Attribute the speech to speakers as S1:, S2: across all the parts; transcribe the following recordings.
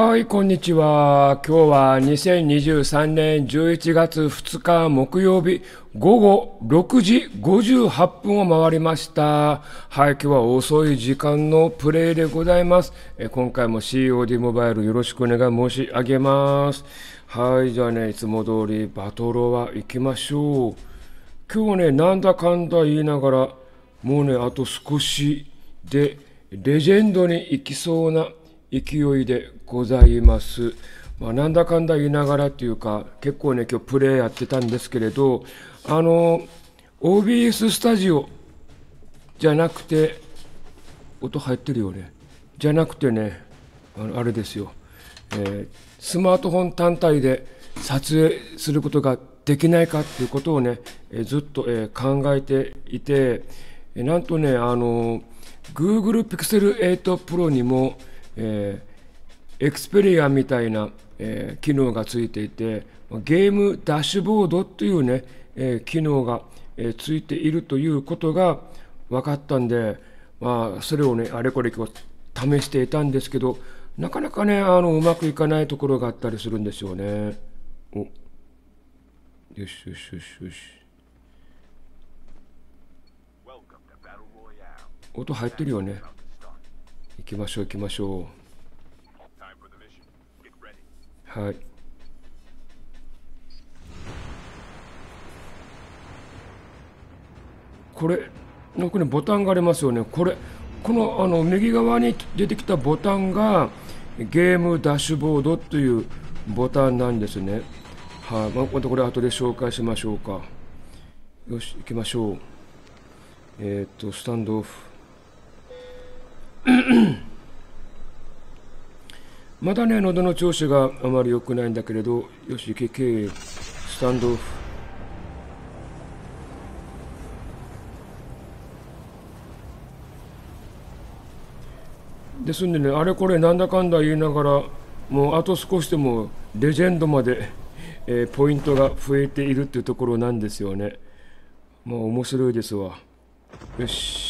S1: はい、こんにちは。今日は2023年11月2日木曜日午後6時58分を回りました。はい、今日は遅い時間のプレイでございます。え今回も COD モバイルよろしくお願い申し上げます。はい、じゃあね、いつも通りバトロワ行きましょう。今日ね、なんだかんだ言いながら、もうね、あと少しでレジェンドに行きそうな勢いでございます。まあ、なんだかんだ言いながらっていうか、結構ね、今日プレイやってたんですけれど、あの、OBS スタジオじゃなくて、音入ってるよね。じゃなくてね、あのあれですよ、えースマートフォン単体で撮影することができないかっていうことをね、えーずっと、えー考えていて、えーなんとね、あの Google Pixel 8 Pro にも、えー、Xperia みたいな、えー機能がついていて、ゲームダッシュボードというね、えー機能が、えーついているということが分かったんで、まあ、それをね、あれこれ今日試していたんですけど、なかなかね、あの、うまくいかないところがあったりするんですよね。およしよしよしよし。音入ってるよね。行きましょう行きましょ
S2: Time
S1: はい。これ、なんかね、ボタンがありますよね。これ、このあの右側に出てきたボタンが、ゲームダッシュボードというボタンなんですね。はい、まあ、またこれ後で紹介しましょうか。よし、行きましょう。えーっと、スタンドオフ。まだね、喉の調子があまり良くないんだけれど、よし、行けけ、スタンドオフ。ですんでね、あれこれなんだかんだ言いながら、もうあと少しでもレジェンドまで、えーポイントが増えているっていうところなんですよね。まあ面白いですわ。よし。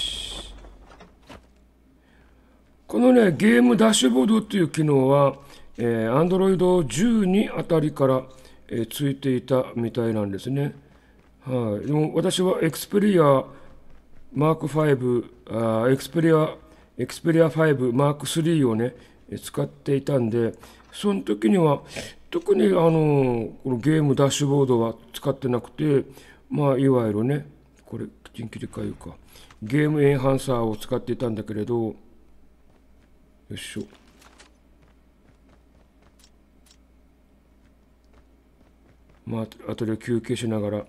S1: このね、ゲームダッシュボードっていう機能は、えー、Android 12あたりから、えーついていたみたいなんですね。はい。でも私は Xperia Mark V、あ Xperia、Xperia 5 Mark III をね、使っていたんで、その時には、特にあのこのゲームダッシュボードは使ってなくて、まあ、いわゆるね、これ、きちん切り替えるか、ゲームエンハンサーを使っていたんだけれど、よいしょ。まあ、後で休憩しながら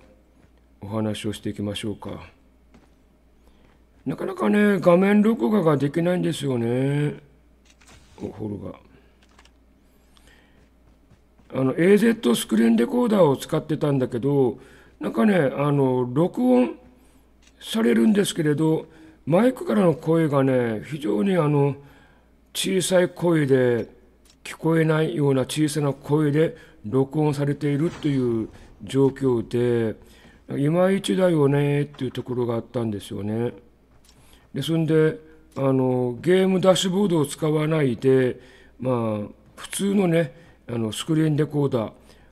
S1: お話をしていきましょうか。なかなかね、画面録画ができないんですよね。おホルが。あの AZ スクリーンレコーダーを使ってたんだけど、なんかね、あの録音されるんですけれど、マイクからの声がね、非常にあの小さい声で聞こえないような小さな声で録音されているという状況で、いまいちだよねっていうところがあったんですよね。ですんであのゲームダッシュボードを使わないで、まあ、普通のねあのスクリーンレコーダー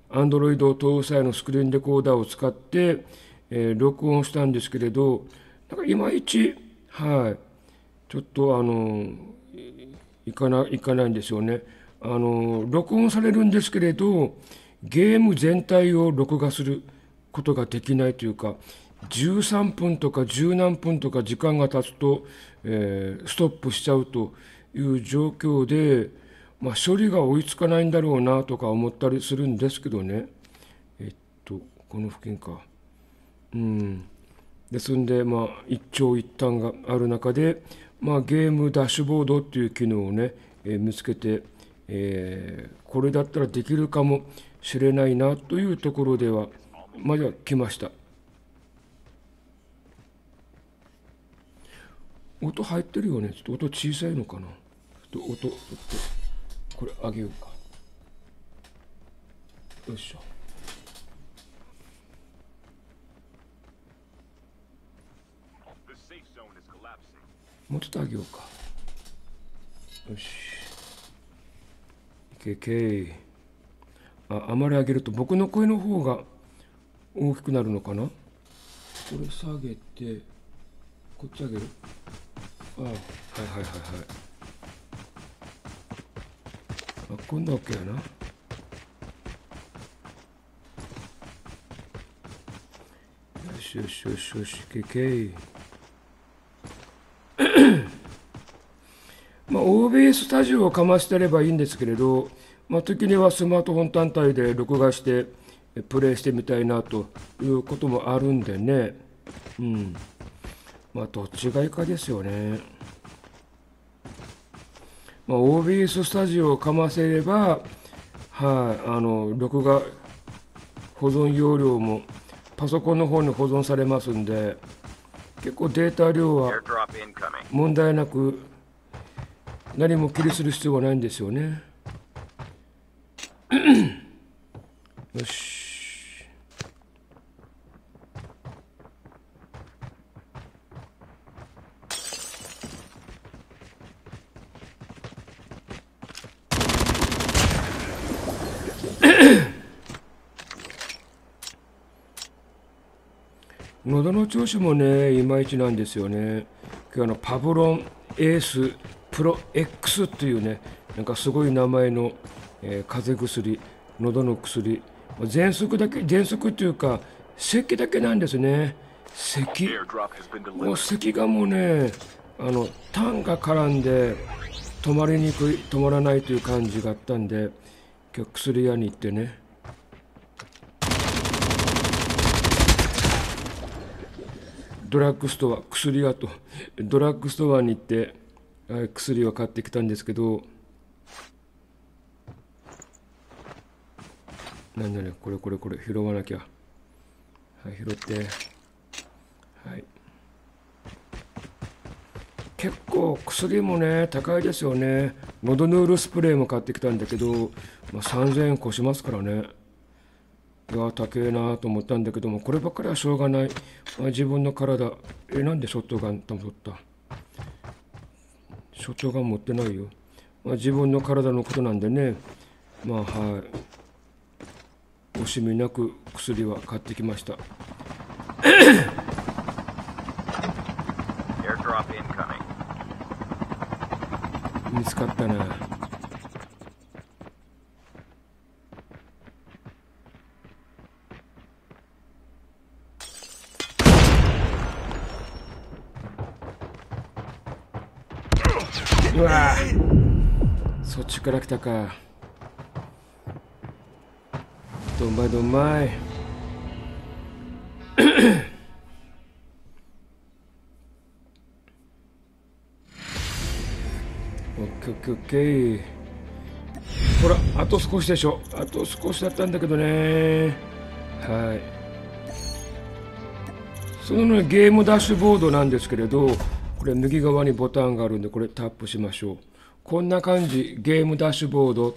S1: Android 搭載のスクリーンレコーダーを使って、えー録音したんですけれどなんかいまいち、はい、ちょっとあのいかないかないんですよね。あの録音されるんですけれどゲーム全体を録画することができないというか13分とか10何分とか時間が経つと、えーストップしちゃうという状況で、まあ、処理が追いつかないんだろうなとか思ったりするんですけどね。えっとこの付近か。うん。ですんでまあ一長一短がある中で、まあ、ゲームダッシュボードっていう機能をね、えー見つけて、えーこれだったらできるかもしれないなというところではまでは来ました。音入ってるよね。ちょっと音小さいのかな。ちょっと音、ちょっと、これ上げようか。よいしょ。もうちょっと上げようか。よし。い KK ああまり上げると僕の声の方が大きくなるのかな？これ下げてこっち上げる。あはいはいはいはい。あ今度は OK やな。よしよしよしよし KK まあ OBS スタジオをかましてればいいんですけれど、まあ、時にはスマートフォン単体で録画してえプレイしてみたいなということもあるんでね。うん。まあどっちがいいかですよね。まあ OBS スタジオをかませればはいあの録画保存容量もパソコンの方に保存されますんで結構データ量は.問題なく何も気にする必要はないんですよね。よし。喉の調子もねいまいちなんですよね。今日のパブロンエースプロ X っていうねなんかすごい名前の、えー風邪薬喉の薬喘息だけ喘息っていうか咳だけなんですね。咳。もう咳がもうねあの痰が絡んで止まりにくい止まらないという感じがあったんで今日薬屋に行ってね。ドラッグストア薬屋とドラッグストアに行って薬を買ってきたんですけどなんだねこれこれこれ拾わなきゃ。はい拾って。はい。結構薬もね高いですよね。喉ヌールスプレーも買ってきたんだけど、まあ、3000円越しますからね。いや高えなと思ったんだけどもこればっかりはしょうがない、まあ、自分の体。えなんでショットガンと思った？ショットガン持ってないよ、まあ、自分の体のことなんでね。まあはい。惜しみなく薬は買ってきました.見つかったなうわ。そっちから来たか。どんまいどんまい。オッケーオッケーオッケー。ほらあと少しでしょ。あと少しだったんだけどね。はい。そのゲームダッシュボードなんですけれどこれ右側にボタンがあるんでこれタップしましょう。こんな感じゲームダッシュボード。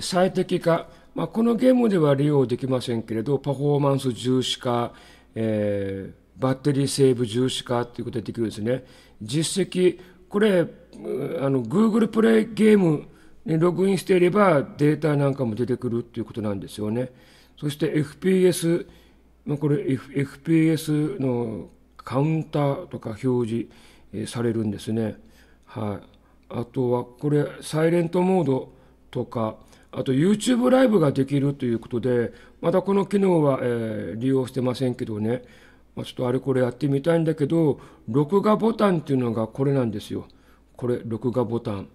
S1: 最適化、まあ、このゲームでは利用できませんけれどパフォーマンス重視化、えーバッテリーセーブ重視化ということでできるんですね。実績これあの Google プレイゲームにログインしていればデータなんかも出てくるということなんですよね。そして FPS まこれ FPS のカウンターとか表示。えされるんですね。はい。あとはこれサイレントモードとかあと YouTube ライブができるということでまだこの機能は、え利用してませんけどね、ま、ちょっとあれこれやってみたいんだけど録画ボタンっていうのがこれなんですよ。これ録画ボタン。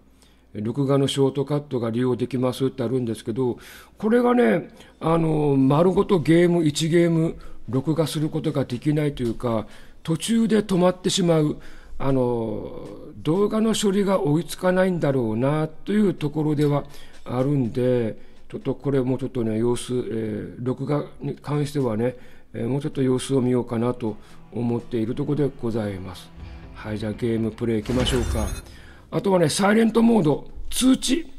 S1: 録画のショートカットが利用できますってあるんですけどこれがねあの丸ごとゲーム1ゲーム録画することができないというか途中で止まってしまうあの動画の処理が追いつかないんだろうなというところではあるんでちょっとこれもうちょっとね様子、えー録画に関してはね、えーもうちょっと様子を見ようかなと思っているところでございます。はいじゃあゲームプレイいきましょうか。あとはね、サイレントモード、通知。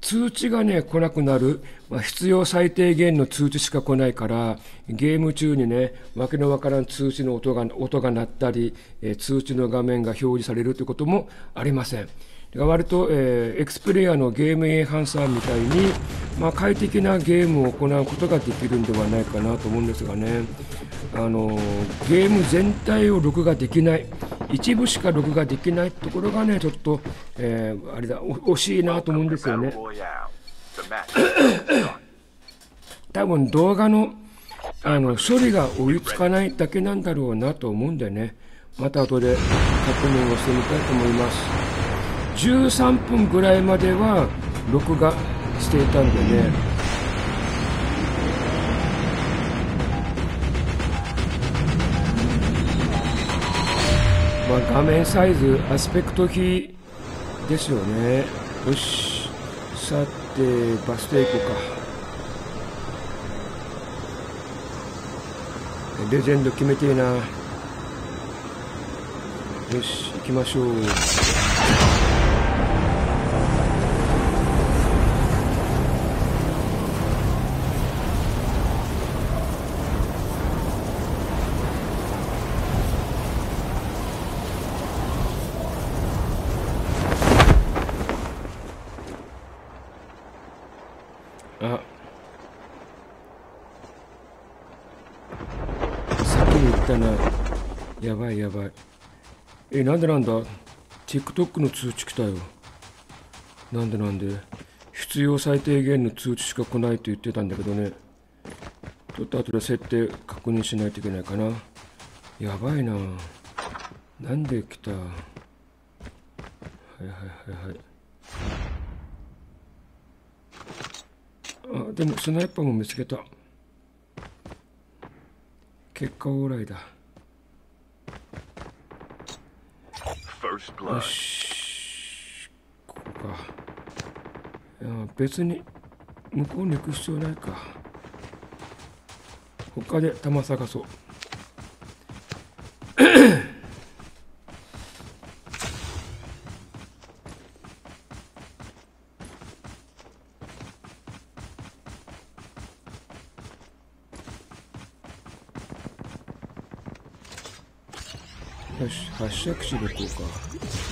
S1: 通知がね、来なくなる。まあ、必要最低限の通知しか来ないから、ゲーム中にね、わけのわからん通知の音が音が鳴ったり、えー通知の画面が表示されるということもありません。割と、えー、エクスプレイヤーのゲームエンハンサーみたいに、まあ、快適なゲームを行うことができるんではないかなと思うんですがねあのゲーム全体を録画できない。一部しか録画できないところがねちょっと、えー、あれだ惜しいなと思うんですよね。多分動画のあの処理が追いつかないだけなんだろうなと思うんでね。また後で確認をしてみたいと思います。13分ぐらいまでは録画していたんでねまあ、画面サイズアスペクト比ですよね。よし。さてバス停行こうか。レジェンド決めてえな。よし行きましょう。あ。先に言ったなやばいやばい。えなんでなんだ？TikTok の通知来たよ。なんでなんで？必要最低限の通知しか来ないと言ってたんだけどね。ちょっと後で設定確認しないといけないかな。やばいな。なんで来た？はいはいはいはいあでもスナイパーも見つけた。結果オーライだ。よしここか。いや別に向こうに行く必要ないか。他で弾探そうよし発射口でこうか。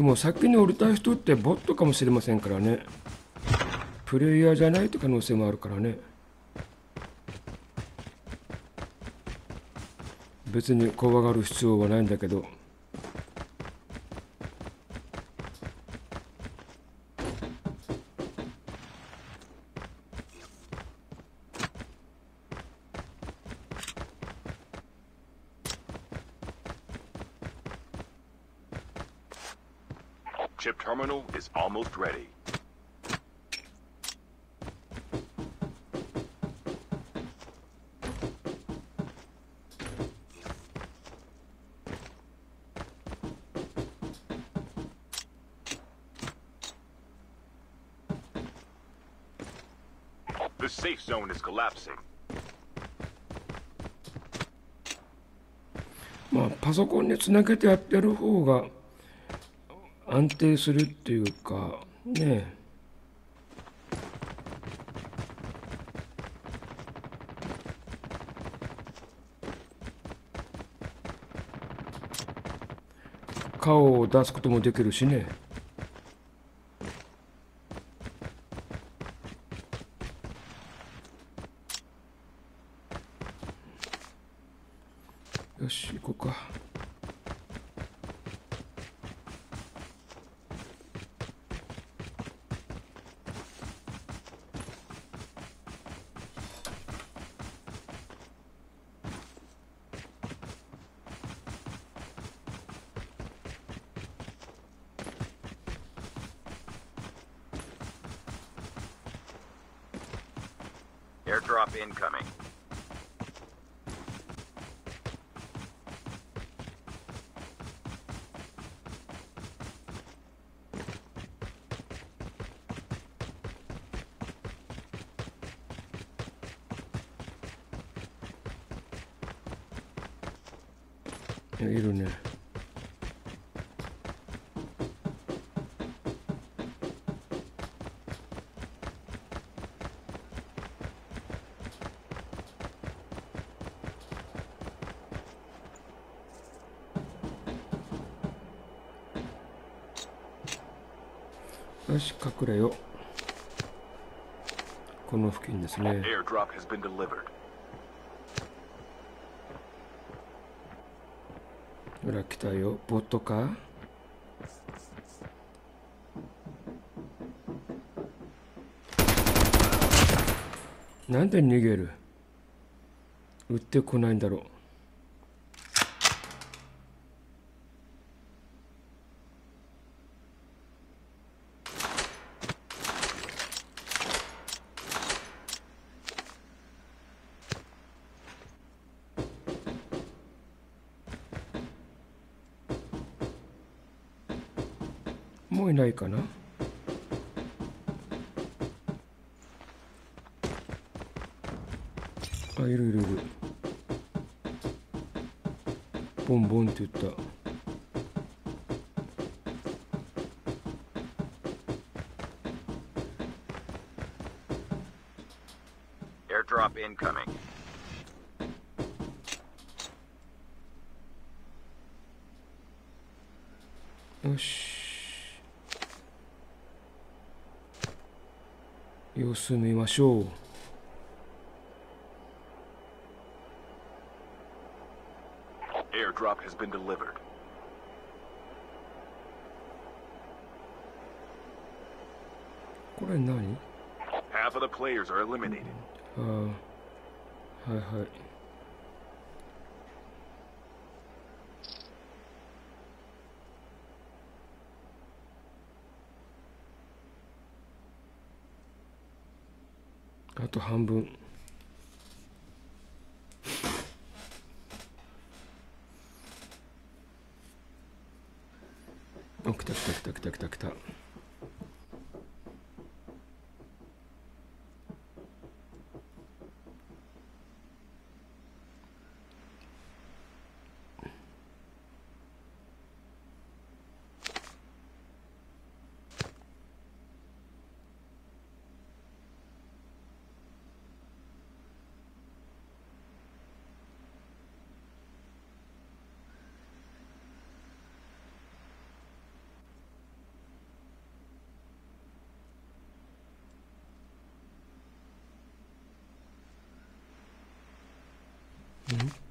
S1: でも先に降りた人ってボットかもしれませんからね。プレイヤーじゃないって可能性もあるからね。別に怖がる必要はないんだけど「
S2: Chip terminal is almost ready. The safe zone is collapsing.
S1: まあパソコンにつなげてやってる方が安定するっていうかねえ。顔を出すこともできるしね。
S3: Airdrop incoming.
S1: ですね.ほら来たよボットか？なんで逃げる？撃ってこないんだろうもういないかなあいるいるいる。ボンボンって言った.よし様子見ましょう
S2: Airdrop has been delivered.
S1: これ何
S2: Half of the players are eliminated.
S1: ああはいはいあと半分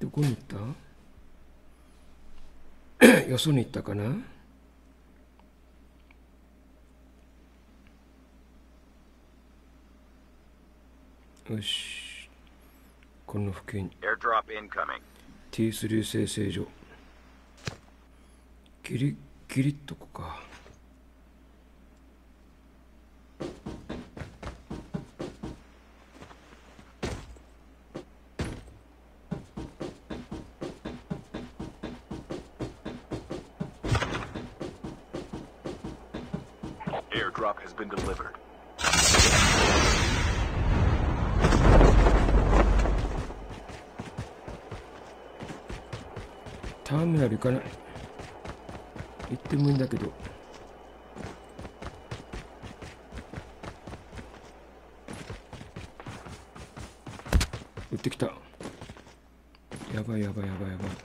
S1: どこに行った？よそに行ったかな？よし。この付近。
S3: Airdrop incoming.
S1: T3 生成所。ギリギリっとこか
S2: Airdrop has been delivered.
S1: ターミナル行かない行ってもいいんだけど撃ってきたやばいやばいやばいやばい「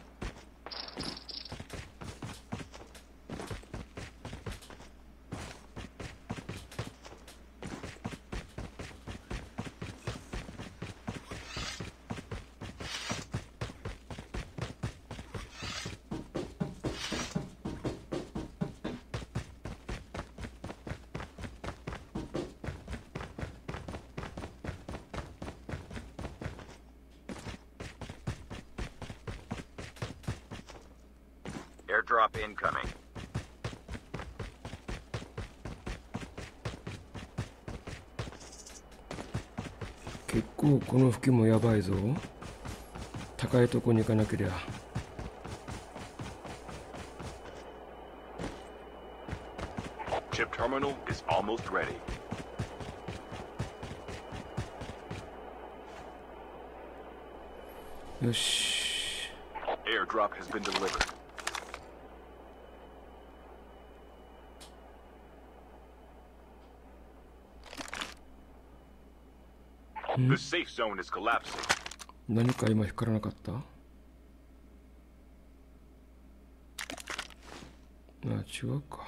S3: Airdrop incoming.
S1: 結構この付近もやばいぞ高いとこに行かなけりゃ
S2: Chip terminal is almost ready.
S1: よし
S2: Airdrop has been delivered.
S1: 何か今光らなかった？あ違うか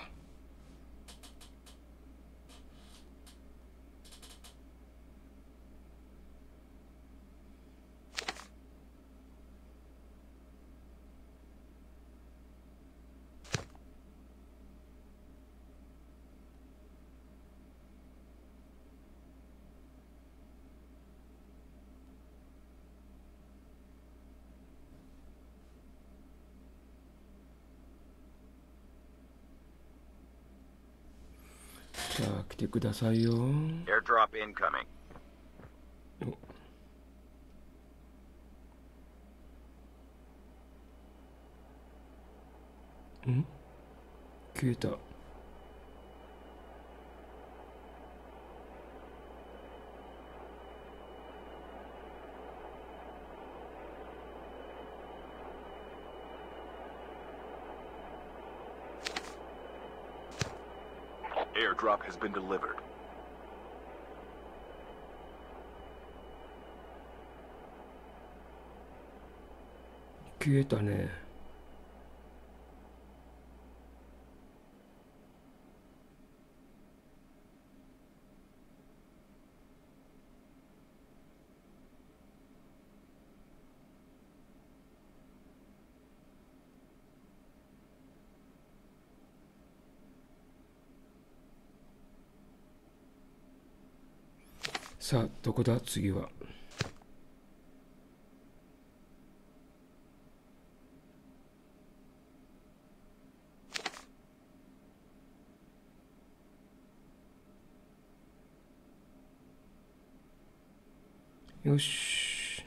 S1: さあ来てくださいよ
S3: Airdrop incoming.
S1: 消えた
S2: drop has been delivered.
S1: 消えたねさあどこだ？次は。よし。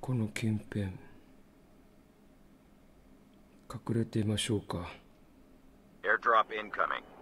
S1: この近辺隠れてみましょうか。
S3: Airdrop incoming.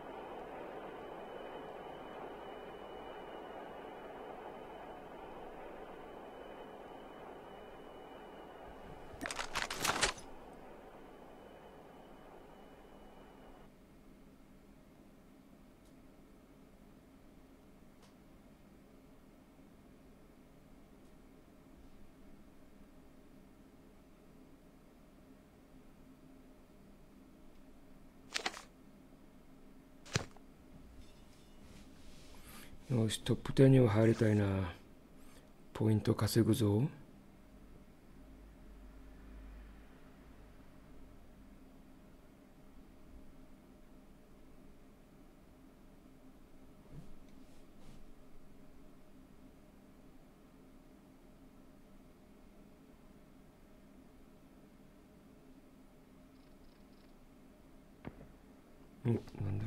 S1: よしトップ10には入りたいな。ポイント稼ぐぞ。うんなんだ？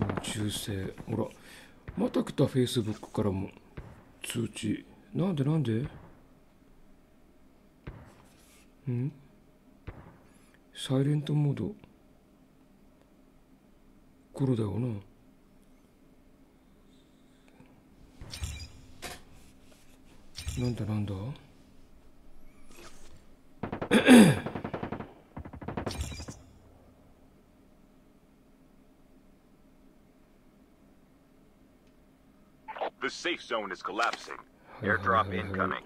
S1: うん中世ほら。また来たフェイスブックからも通知。なんでなんで？ん？サイレントモード。これだよな。なんだなんだ？
S2: The safe zone is collapsing.
S3: Airdrop incoming.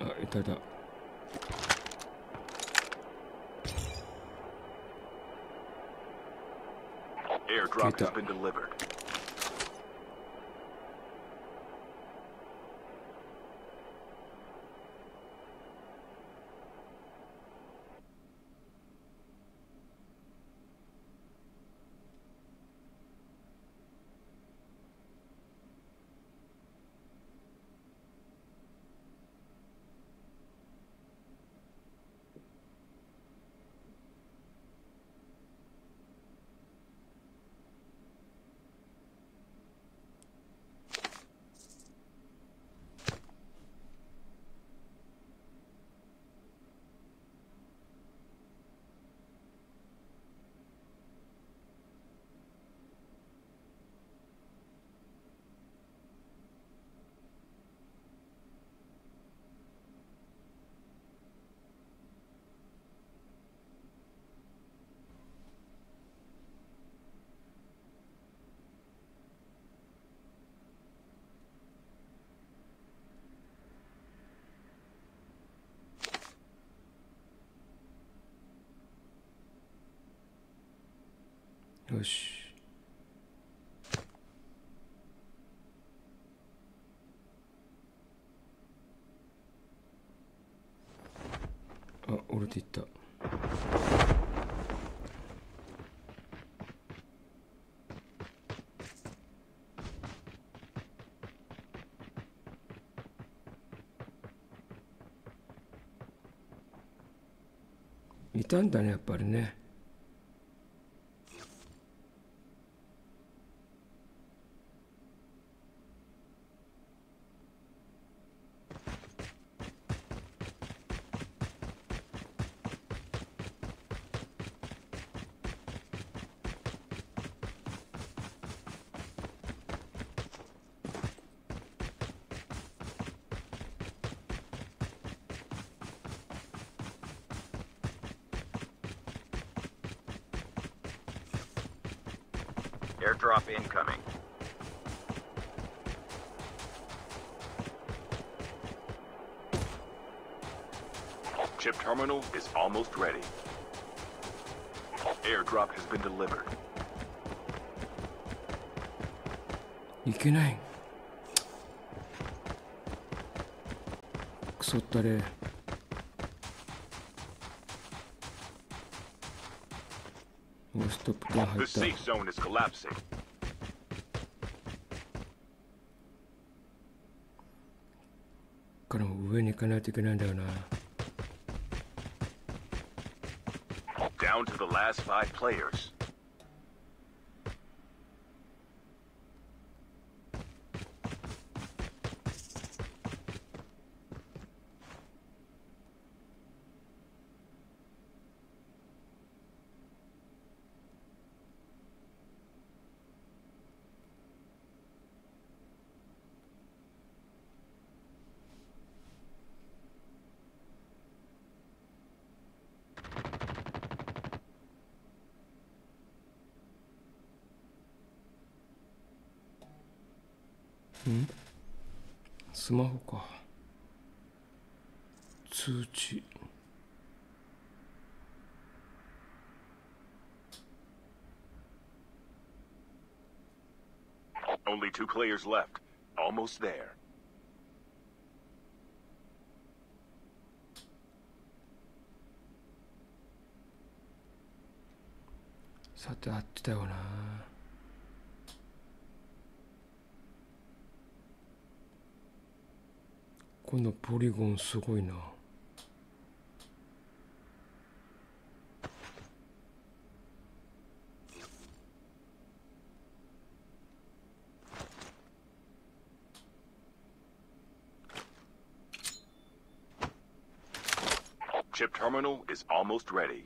S1: Ah, it.
S2: Airdrop has been delivered.
S1: よし。あ折れていった。いたんだねやっぱりね「
S3: Airdrop incoming.
S2: Chip terminal is almost ready. Airdrop has been delivered.
S1: いけないクソったれおストップ券入
S2: The
S1: った
S2: safe zone is collapsing.
S1: からも上に行かないといけ
S2: last five players.
S1: スマホか通知
S2: Only two players left. Almost there.
S1: さてあっちだよなこのポリゴンすごいな「
S2: Chip terminal is almost ready.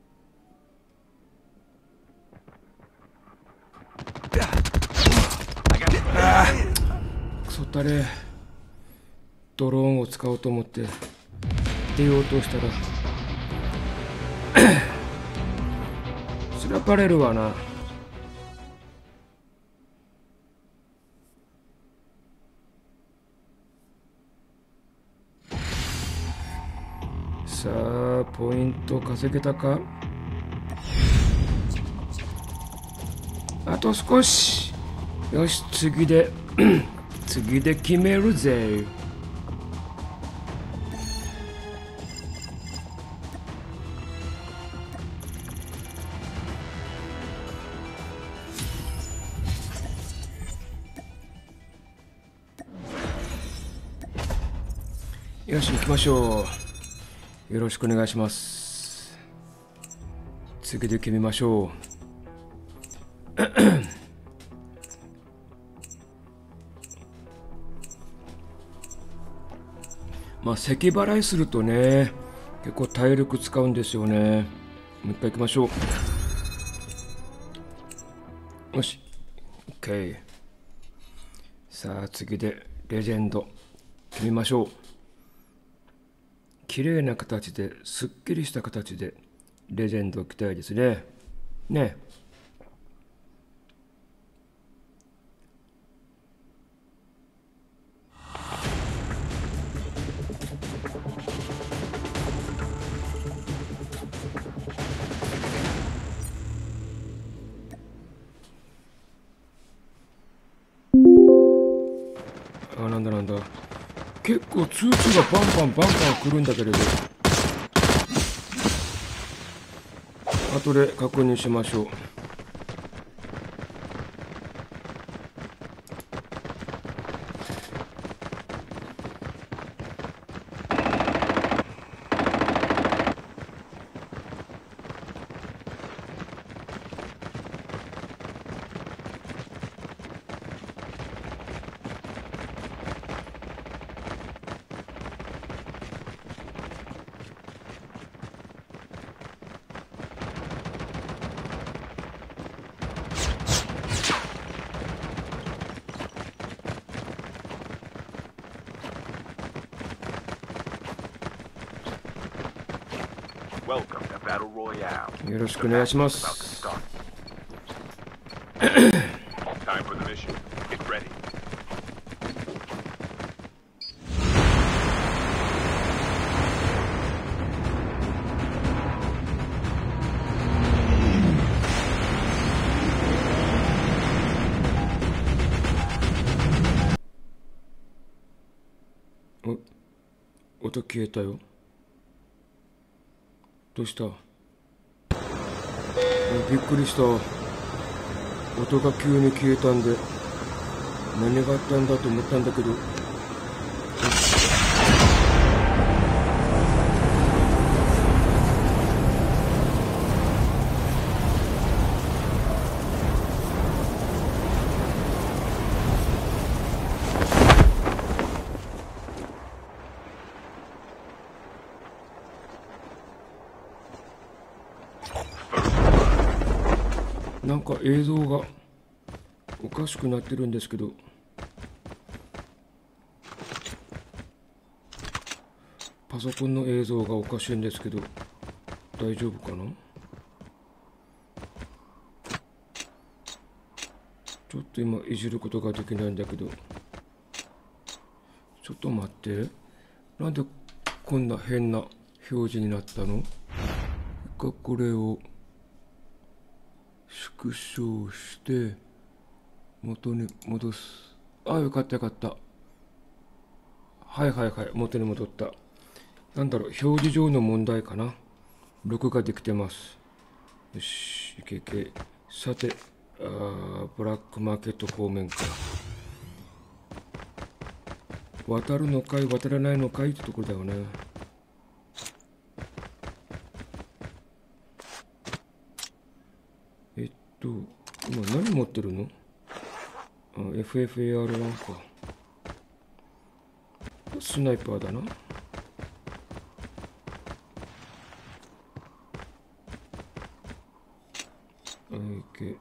S1: ったれドローンを使おうと思って出ようとしたら 調ばれるわな。さあポイント稼げたか？あと少し。よし次で。次で決めるぜ。よし行きましょう。よろしくお願いします。次で決めましょう。まあ咳払いするとね結構体力使うんですよね。もう一回行きましょう。よし。OK さあ次でレジェンド。決めましょう。綺麗な形ですっきりした形でレジェンドを着たいですね。ねバンバンバン来るんだけれど後で確認しましょう「しくお願いします。音消えたよどうした？びっくりした。音が急に消えたんで何があったんだと思ったんだけど。なんか映像がおかしくなってるんですけど。パソコンの映像がおかしいんですけど大丈夫かな？ちょっと今いじることができないんだけど。ちょっと待って。なんでこんな変な表示になったの？一回これを。縮小して元に戻す。あよかったよかった。はいはいはい。元に戻った。なんだろう。表示上の問題かな。録画できてます。よしいけいけ。さてあブラックマーケット方面か渡るのかい渡らないのかいってところだよねえっと今何持ってるのあ FFAR1 か。スナイパーだなはいいけ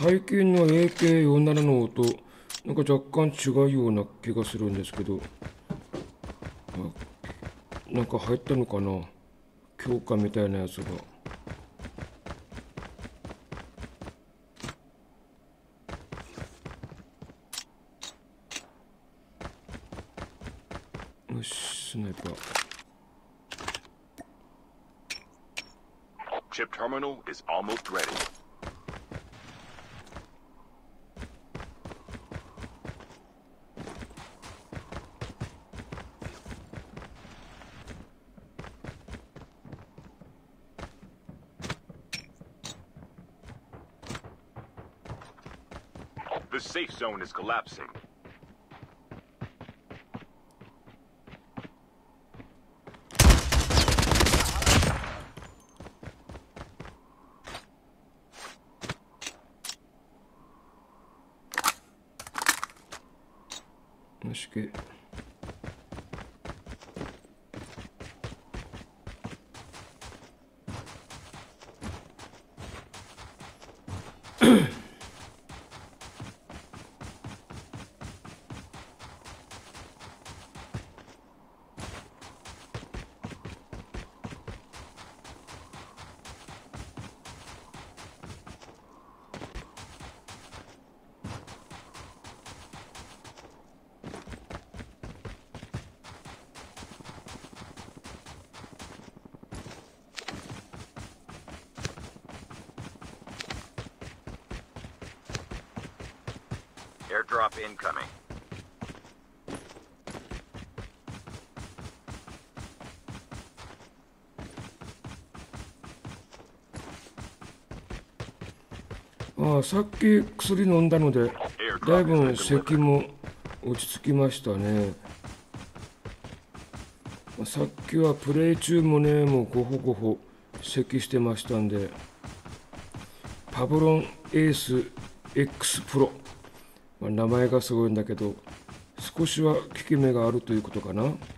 S1: 最近の AK47 の音なんか若干違うような気がするんですけど。なんか入ったのかな？強化みたいなやつが。よしスナイパー。
S2: Chip terminal is almost ready. Zone is collapsing.
S1: よし
S3: incoming.
S1: ああさっき薬飲んだのでだいぶ咳.も落ち着きましたねまあさっきはプレイ中もねもうごほごほ咳してましたんでパブロンエース X プロ、まあ、名前がすごいんだけど少しは効き目があるということかな「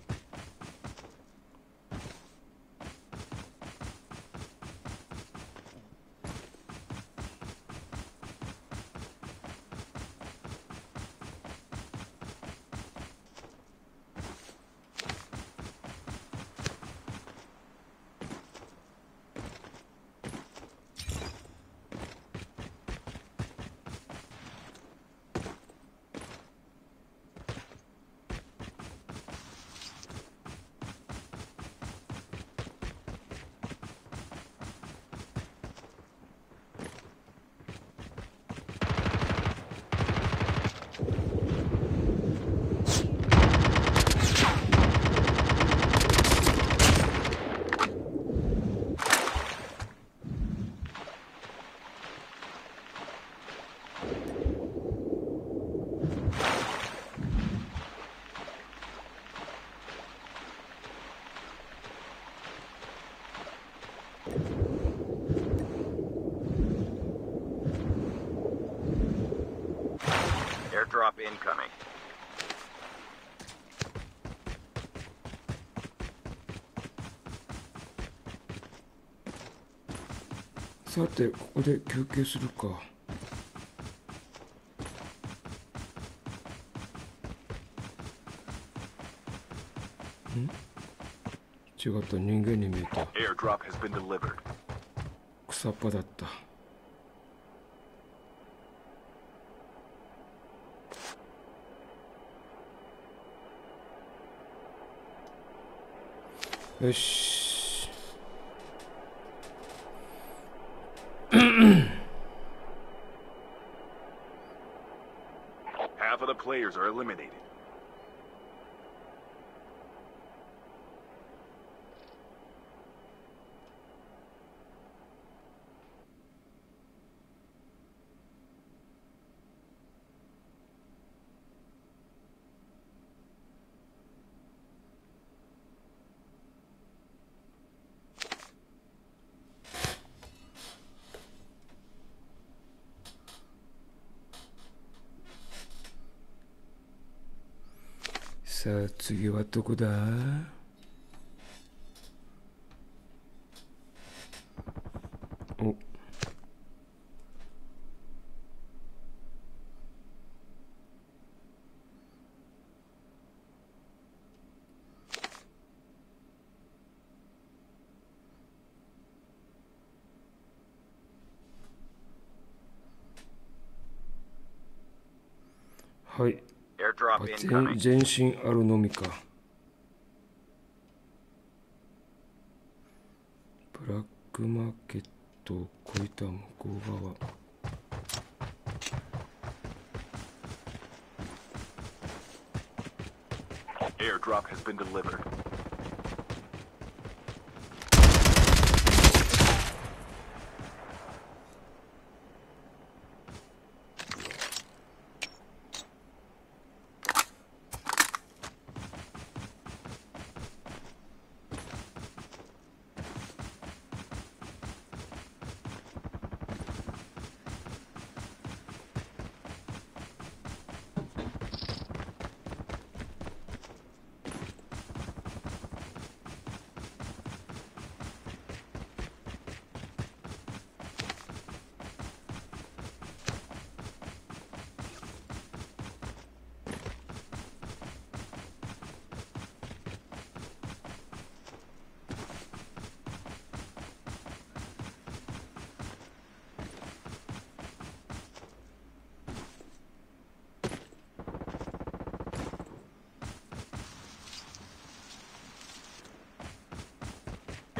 S1: さてここで休憩するか。ん？違った人間に見えた草っぱだった。よし
S2: Half of the players are eliminated.
S1: さあ次はどこだおはい
S3: Airdrop
S1: あ
S3: incoming.
S1: 全全身あるのみか。ブラックマーケットを越えた向こう側。
S2: Airdrop has been delivered.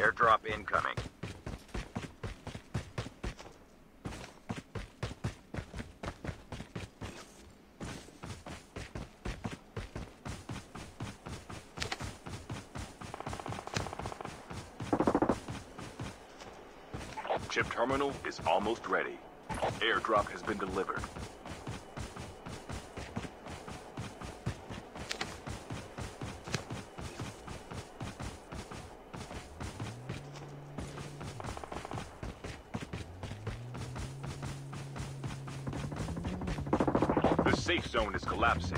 S3: Airdrop incoming.
S2: Chip terminal is almost ready. Airdrop has been delivered. The safe zone is collapsing.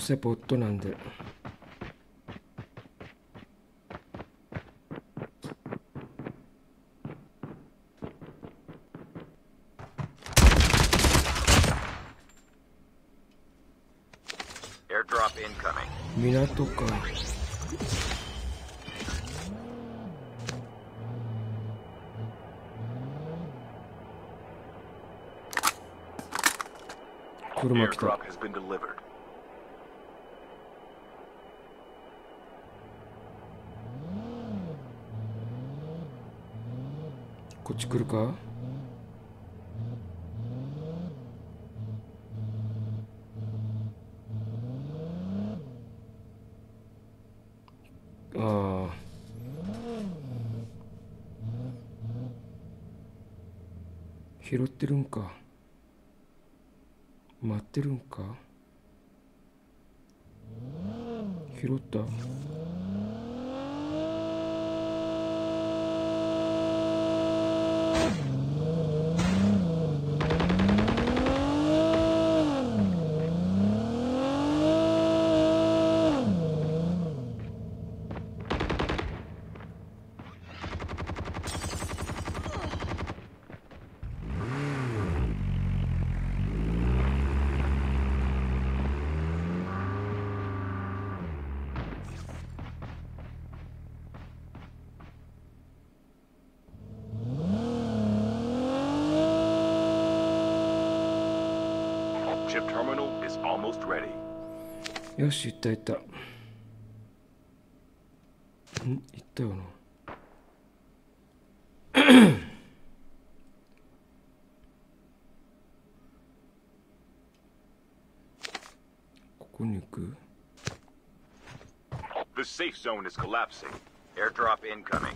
S1: セポットなんで「
S3: Airdrop incoming.
S1: 港か車来た
S2: Airdrop has been delivered.
S1: こっち来るか？ああ。拾ってるんか。待ってるんか？拾った「
S2: almost ready.
S1: よし行った行ったん行ったよなここに行く
S2: The safe zone is collapsing.
S3: Airdrop incoming.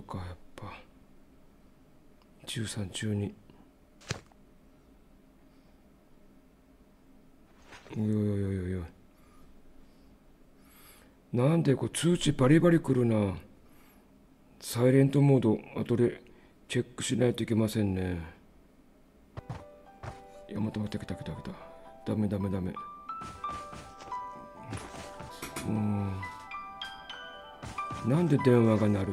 S1: 港かやっぱ。1312おいおいおいおいおい。なんでこう通知バリバリ来るな。サイレントモード後でチェックしないといけませんね。いやまたまた来た来た来た。ダメダメダメ。うん。なんで電話が鳴る？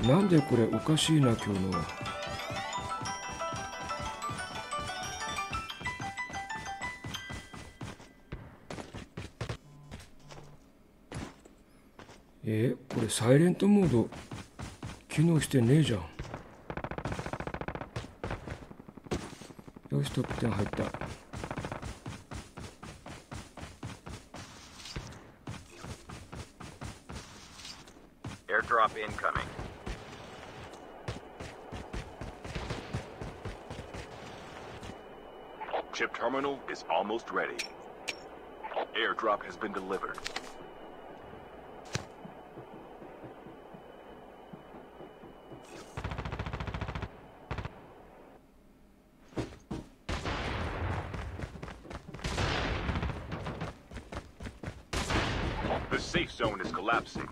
S1: なんでこれおかしいな今日の。えーこれサイレントモード機能してねえじゃん。よしトップ10入った。
S2: Is almost ready. Airdrop has been delivered. The safe zone is collapsing.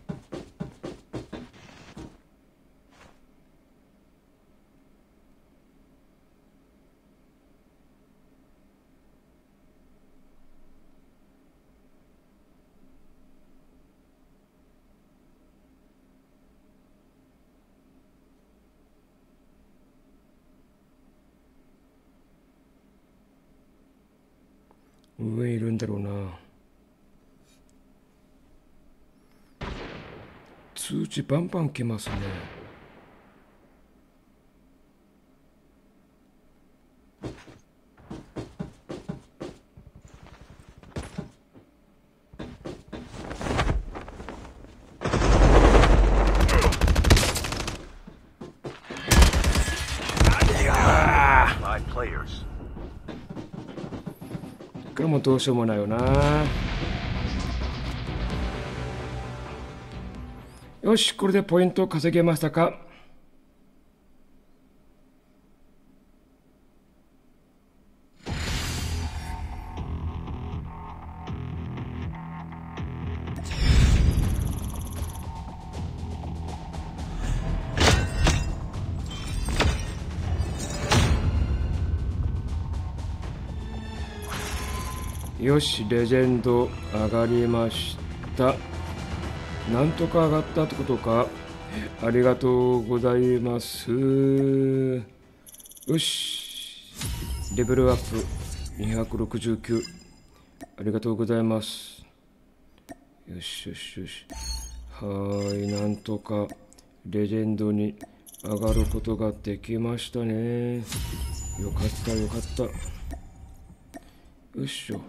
S1: 通知バンバン来ますね
S3: 5 players.
S1: これもどうしようもないよなよしこれでポイントを稼げましたか？よしレジェンド上がりました。なんとか上がったってことか。ありがとうございます。よし。レベルアップ。269ありがとうございます。よしよしよし。はーい。なんとかレジェンドに上がることができましたね。よかったよかった。よいしょ。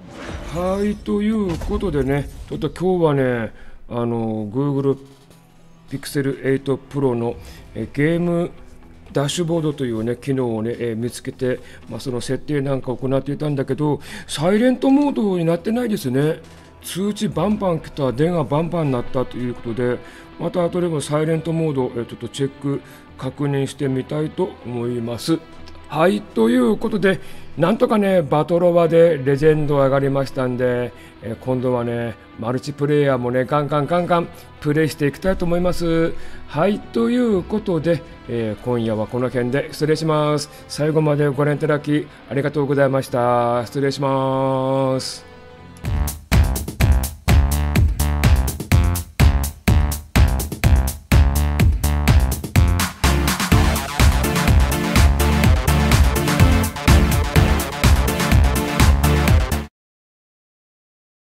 S1: はい、ということでね、ちょっと今日はね、あの、Google Pixel 8 Pro のえゲームダッシュボードというね、機能をね、えー見つけて、まあ、その設定なんかを行っていたんだけど、サイレントモードになってないですね。通知バンバン来た、電話バンバン鳴ったということで、また後でもサイレントモード、えーちょっとチェック、確認してみたいと思います。はい、ということで、なんとかね、バトロワでレジェンド上がりましたんで、えー今度はね、マルチプレイヤーもね、ガンガンガンガンプレイしていきたいと思います。はい、ということで、えー今夜はこの辺で失礼します。最後までご覧いただきありがとうございました。失礼します。